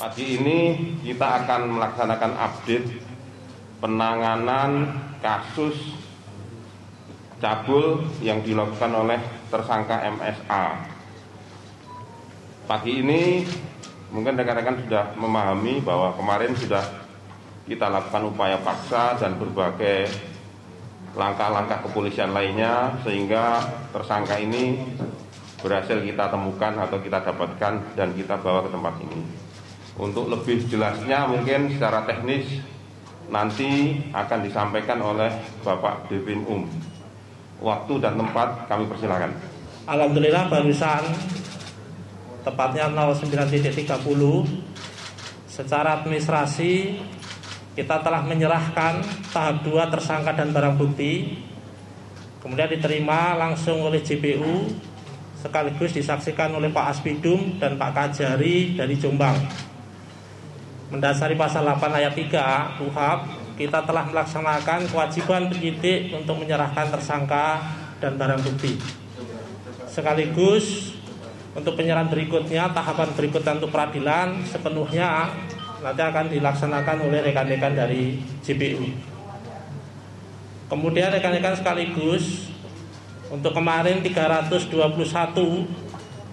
Pagi ini kita akan melaksanakan update penanganan kasus cabul yang dilakukan oleh tersangka MSA. Pagi ini mungkin rekan-rekan sudah memahami bahwa kemarin sudah kita lakukan upaya paksa dan berbagai langkah-langkah kepolisian lainnya sehingga tersangka ini berhasil kita temukan atau kita dapatkan dan kita bawa ke tempat ini. Untuk lebih jelasnya mungkin secara teknis nanti akan disampaikan oleh Bapak Devin Um. Waktu dan tempat kami persilakan. Alhamdulillah barusan tepatnya 09.30 secara administrasi kita telah menyerahkan tahap 2 tersangka dan barang bukti kemudian diterima langsung oleh JPU sekaligus disaksikan oleh Pak Aspidum dan Pak Kajari dari Jombang mendasari pasal 8 ayat 3 UHAP kita telah melaksanakan kewajiban penyidik untuk menyerahkan tersangka dan barang bukti. Sekaligus untuk penyerahan berikutnya, tahapan berikutnya untuk peradilan sepenuhnya nanti akan dilaksanakan oleh rekan-rekan dari JPU. Kemudian rekan-rekan sekaligus untuk kemarin 321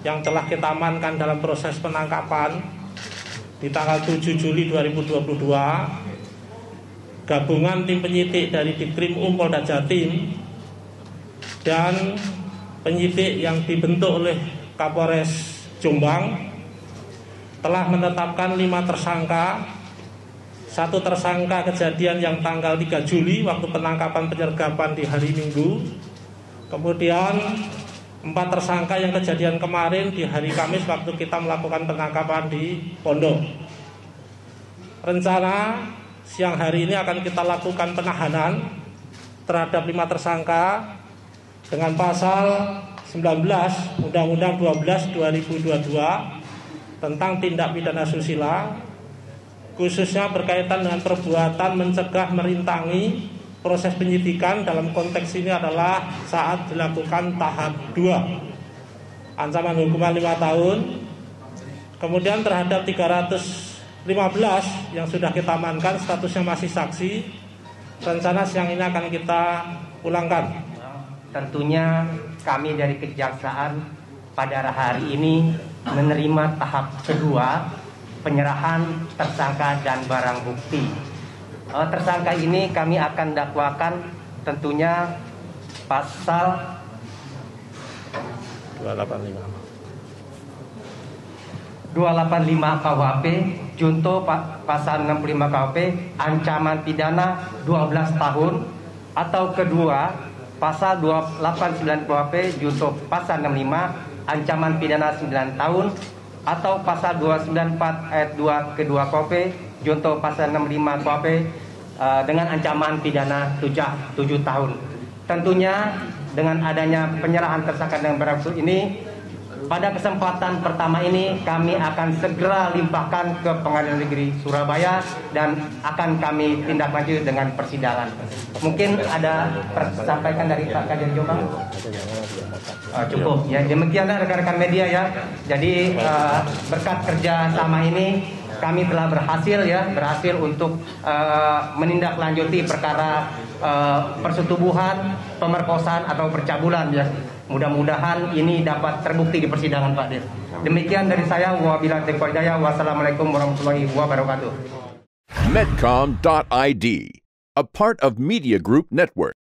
yang telah kita amankan dalam proses penangkapan di tanggal 7 Juli 2022 gabungan tim penyidik dari Ditkrim Um Polda Jatim dan penyidik yang dibentuk oleh Kapolres Jombang telah menetapkan lima tersangka. Satu tersangka kejadian yang tanggal 3 Juli waktu penangkapan penyergapan di hari Minggu. Kemudian empat tersangka yang kejadian kemarin di hari Kamis waktu kita melakukan penangkapan di Pondok. Rencana siang hari ini akan kita lakukan penahanan terhadap lima tersangka dengan pasal 19 Undang-Undang 12 2022 tentang tindak pidana susila khususnya berkaitan dengan perbuatan mencegah merintangi proses penyidikan dalam konteks ini adalah saat dilakukan tahap 2 ancaman hukuman 5 tahun. Kemudian terhadap 315 yang sudah kita amankan statusnya masih saksi. Rencana siang ini akan kita ulangkan. Tentunya kami dari kejaksaan pada hari ini menerima tahap kedua penyerahan tersangka dan barang bukti tersangka ini kami akan dakwakan tentunya pasal 285 285 KUHP junto pasal 65 KUHP ancaman pidana 12 tahun atau kedua pasal 289 KUHP junto pasal 65 ancaman pidana 9 tahun atau pasal 294 ayat 2 kedua KUHP Junto pasal 65 KUHP uh, dengan ancaman pidana 7, 7 tahun. Tentunya dengan adanya penyerahan tersangka barang bukti ini pada kesempatan pertama ini kami akan segera limpahkan ke Pengadilan Negeri Surabaya dan akan kami tindak lanjut dengan persidangan. Mungkin ada sampaikan dari Pak Kajian Jombang? Uh, cukup ya demikian rekan-rekan media ya. Jadi uh, berkat kerja sama ini kami telah berhasil ya berhasil untuk uh, menindaklanjuti perkara uh, persetubuhan, pemerkosaan atau percabulan ya. Mudah-mudahan ini dapat terbukti di persidangan Pak Dir. Demikian dari saya wabillahi taufiq Wassalamualaikum warahmatullahi wabarakatuh. Medcom.id, a part of Media Group Network.